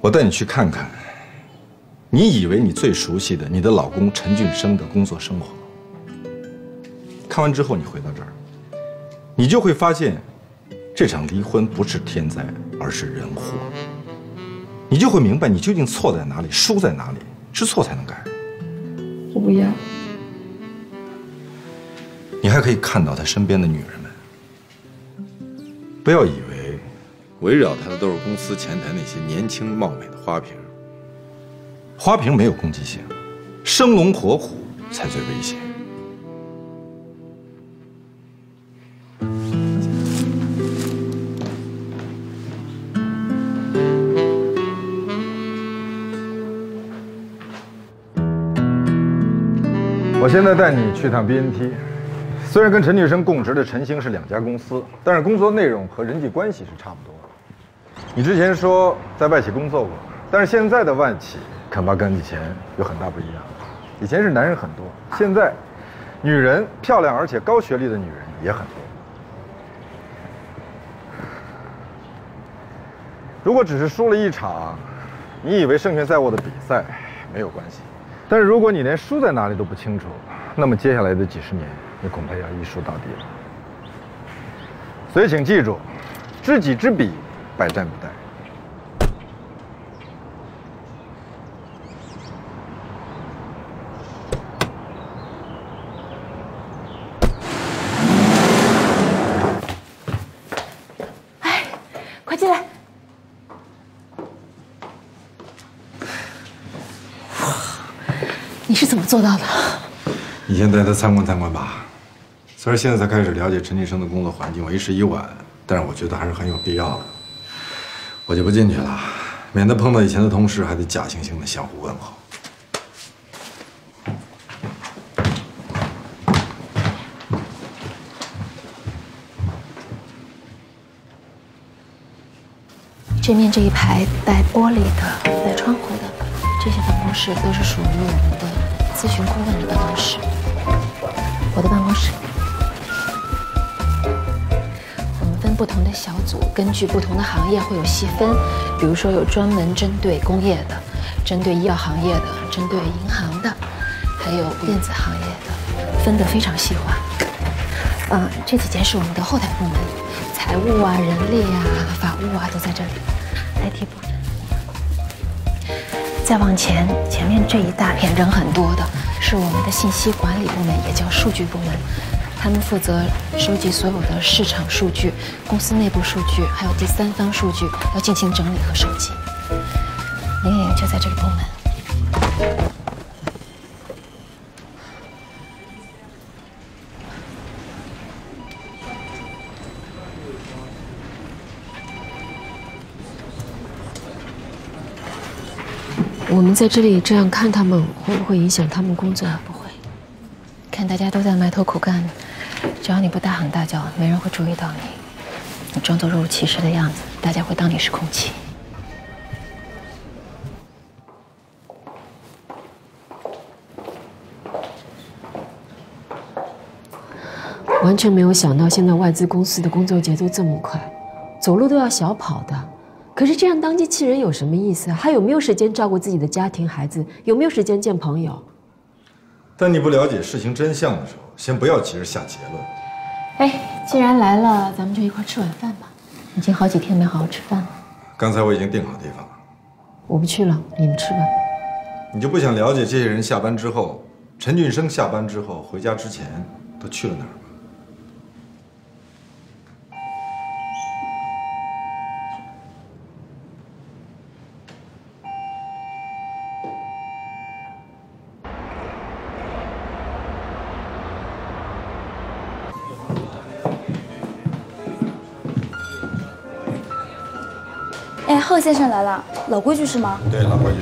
我带你去看看，你以为你最熟悉的你的老公陈俊生的工作生活。看完之后，你回到这儿，你就会发现，这场离婚不是天灾，而是人祸。你就会明白你究竟错在哪里，输在哪里。知错才能改。我不要。你还可以看到他身边的女人们。不要以为围绕他的都是公司前台那些年轻貌美的花瓶。花瓶没有攻击性，生龙活虎才最危险。我现在带你去趟 BNT，虽然跟陈俊生供职的陈星是两家公司，但是工作内容和人际关系是差不多。你之前说在外企工作过，但是现在的外企恐怕跟以前有很大不一样。以前是男人很多，现在女人漂亮而且高学历的女人也很多。如果只是输了一场，你以为胜券在握的比赛没有关系。但是如果你连输在哪里都不清楚，那么接下来的几十年，你恐怕要一输到底了。所以请记住，知己知彼，百战不殆。哎，快进来。你是怎么做到的？你先带他参观参观吧。虽然现在才开始了解陈继生的工作环境，为时已晚，但是我觉得还是很有必要的。我就不进去了，免得碰到以前的同事还得假惺惺的相互问候。这面这一排带玻璃的、带窗户的这些办公室，都是属于我们的咨询顾问的办公室。我的办公室，不同的小组，根据不同的行业会有细分。比如说有专门针对工业的，针对医药行业的，针对银行的，还有电子行业的，分得非常细化。嗯，这几间是我们的后台部门，财务啊、人力啊、法务啊都在这里。IT 部门，再往前，前面这一大片人很多的，是我们的信息管理部门，也叫数据部门，他们负责收集所有的市场数据、公司内部数据，还有第三方数据，要进行整理和收集。林颖就在这个部门。我们在这里这样看他们，会不会影响他们工作？不会，看大家都在埋头苦干，只要你不大喊大叫，没人会注意到你。你装作若无其事的样子，大家会当你是空气。完全没有想到，现在外资公司的工作节奏这么快，走路都要小跑的。可是这样当机器人有什么意思？还有没有时间照顾自己的家庭、孩子？有没有时间见朋友？当你不了解事情真相的时候，先不要急着下结论。哎，既然来了，咱们就一块吃晚饭吧。已经好几天没好好吃饭了。刚才我已经定好地方了。我不去了，你们吃吧。你就不想了解这些人下班之后，陈俊生下班之后回家之前都去了哪儿贺先生来了，老规矩是吗？对，老规矩。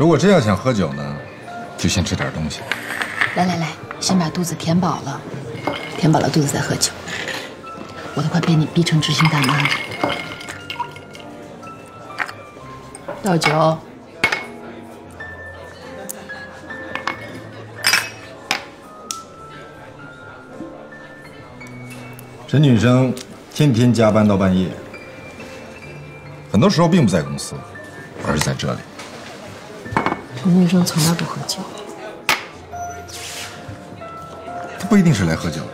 如果真要想喝酒呢，就先吃点东西。来来来，先把肚子填饱了，填饱了肚子再喝酒。我都快被你逼成执行大妈了。倒酒。陈女生天天加班到半夜，很多时候并不在公司，而是在这里。陈女生从来不喝酒，他不一定是来喝酒的。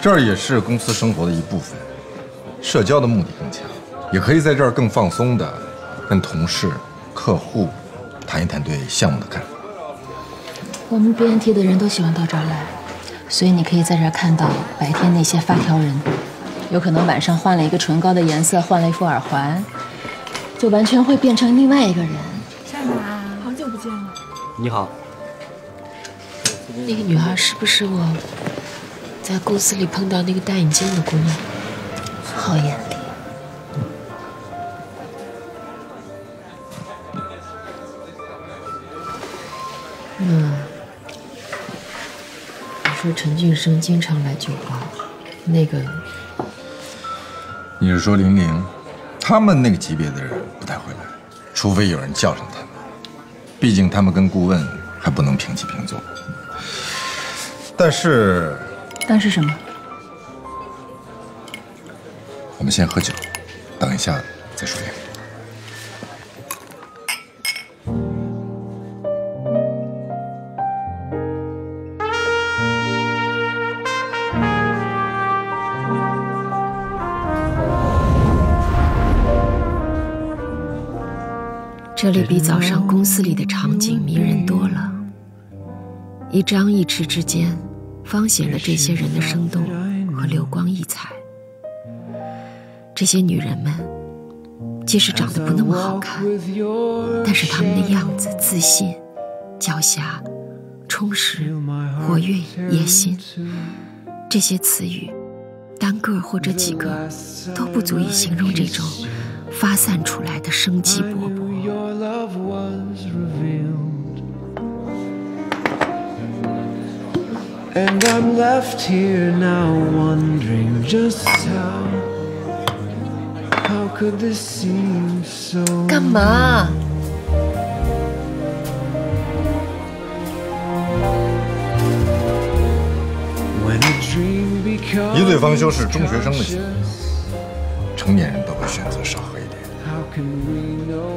这儿也是公司生活的一部分，社交的目的更强，也可以在这儿更放松的跟同事、客户谈一谈对项目的看法。我们 BNT 的人都喜欢到这儿来，所以你可以在这儿看到白天那些发条人，有可能晚上换了一个唇膏的颜色，换了一副耳环，就完全会变成另外一个人。你好，那个女孩是不是我？在公司里碰到那个戴眼镜的姑娘，好眼力。嗯，你说陈俊生经常来酒吧，那个……你是说玲玲？他们那个级别的人不太会来，除非有人叫上他们。毕竟他们跟顾问还不能平起平坐。但是。但是什么？我们先喝酒，等一下再说。这这里比早上公司里的场景迷人多了，一张一弛之间。方显了这些人的生动和流光溢彩。这些女人们，即使长得不那么好看，但是她们的样子自信、狡黠、充实、活跃、野心，这些词语，单个或者几个，都不足以形容这种发散出来的生机勃勃。And I'm left here now wondering just how How could this seem so 干嘛？一醉方休是中学生的行为，成年人都会选择少喝一点。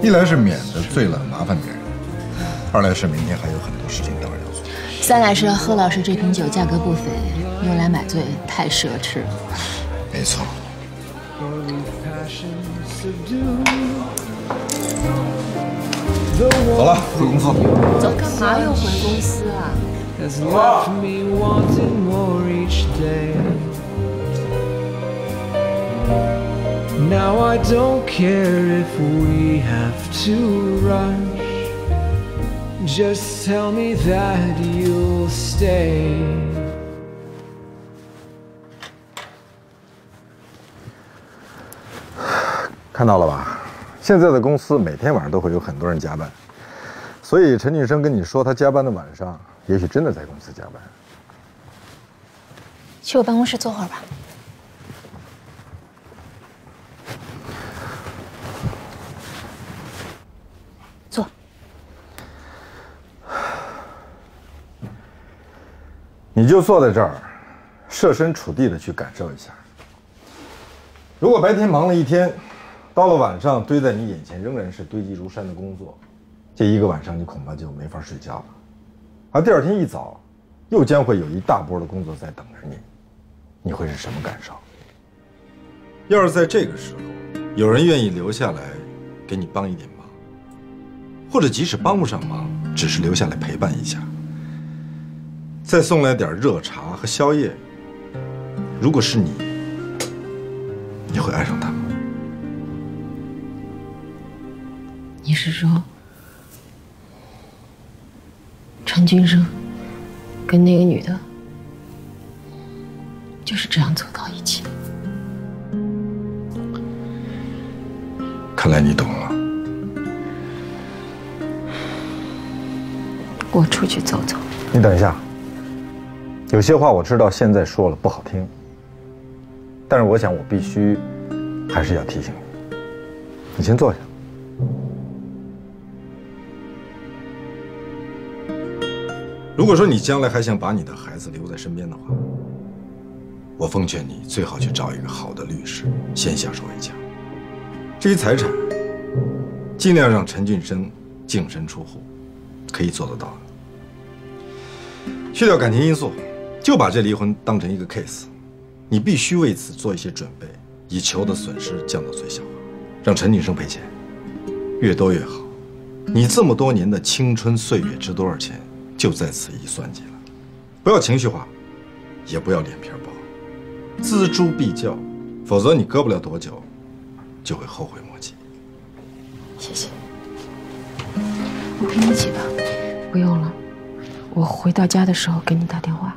一来是免得醉了麻烦别人，二来是明天还有很多事情等着要做。三来是贺老师这瓶酒价格不菲，用来买醉太奢侈了。没错。走了，回公司。走干嘛？又回公司啊？Just tell me that you'll stay. 看到了吧？现在的公司每天晚上都会有很多人加班，所以陈俊生跟你说他加班的晚上，也许真的在公司加班。去我办公室坐会儿吧。你就坐在这儿，设身处地的去感受一下。如果白天忙了一天，到了晚上堆在你眼前仍然是堆积如山的工作，这一个晚上你恐怕就没法睡觉了。而第二天一早，又将会有一大波的工作在等着你，你会是什么感受？要是在这个时候，有人愿意留下来给你帮一点忙，或者即使帮不上忙，只是留下来陪伴一下。再送来点热茶和宵夜。如果是你，你会爱上他吗？你是说，陈君生跟那个女的就是这样走到一起？看来你懂了。我出去走走。你等一下，有些话我知道现在说了不好听，但是我想我必须还是要提醒你。你先坐下。如果说你将来还想把你的孩子留在身边的话，我奉劝你最好去找一个好的律师，先下手为强。至于财产，尽量让陈俊生净身出户，可以做得到的。去掉感情因素，就把这离婚当成一个 case，你必须为此做一些准备，以求的损失降到最小，让陈俊生赔钱，越多越好。你这么多年的青春岁月值多少钱？就在此一算计了，不要情绪化，也不要脸皮薄，锱铢必较，否则你搁不了多久，就会后悔莫及。谢谢，我陪你一起吧。不用了，我回到家的时候给你打电话。